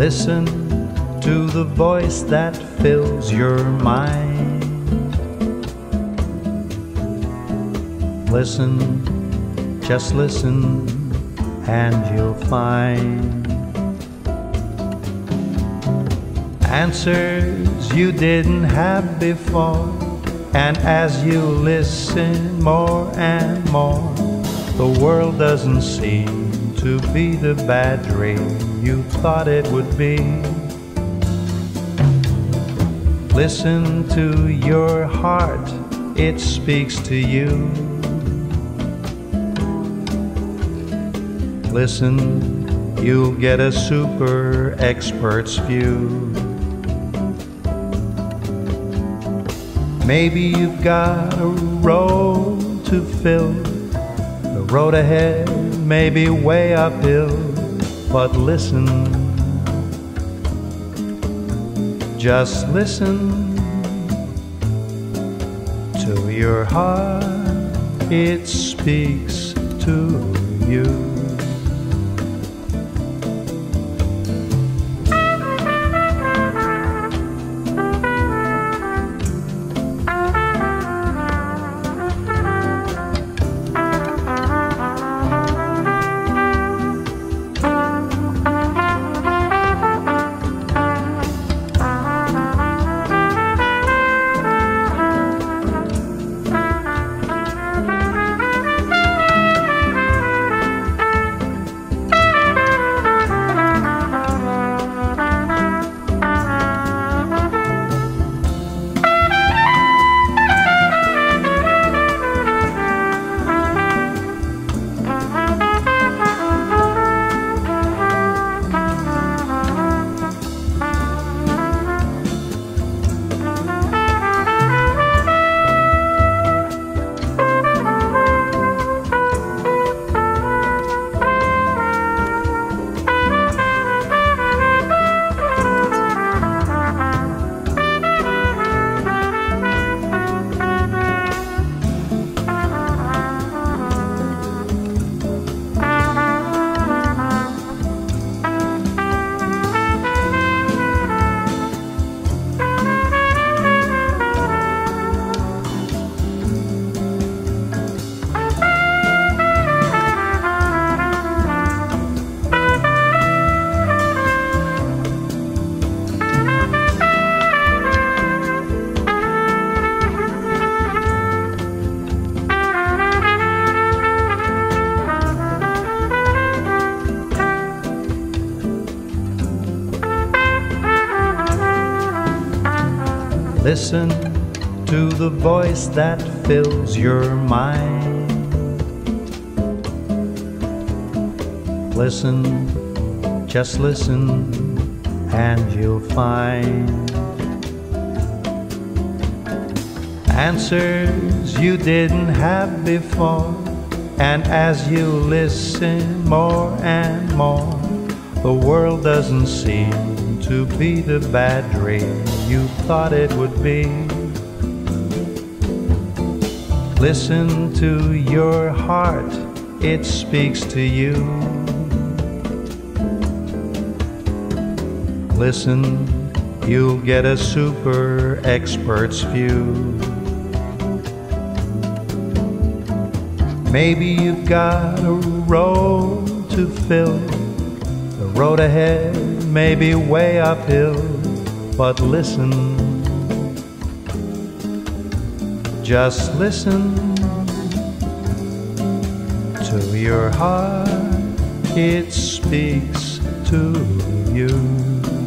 Listen to the voice that fills your mind. Listen, just listen, and you'll find answers you didn't have before. And as you listen more and more, the world doesn't seem to be the bad dream you thought it would be. Listen to your heart, it speaks to you. Listen, you'll get a super expert's view. Maybe you've got a road to fill. The road ahead may be way uphill, but listen. Just listen to your heart, it speaks to you. Listen to the voice that fills your mind. Listen, just listen, and you'll find answers you didn't have before. And as you listen more and more, the world doesn't seem to be the bad dream you thought it would be. Listen to your heart, it speaks to you. Listen, you'll get a super expert's view. Maybe you've got a role to fill. Road ahead may be way uphill but listen. Just listen to your heart, it speaks to you.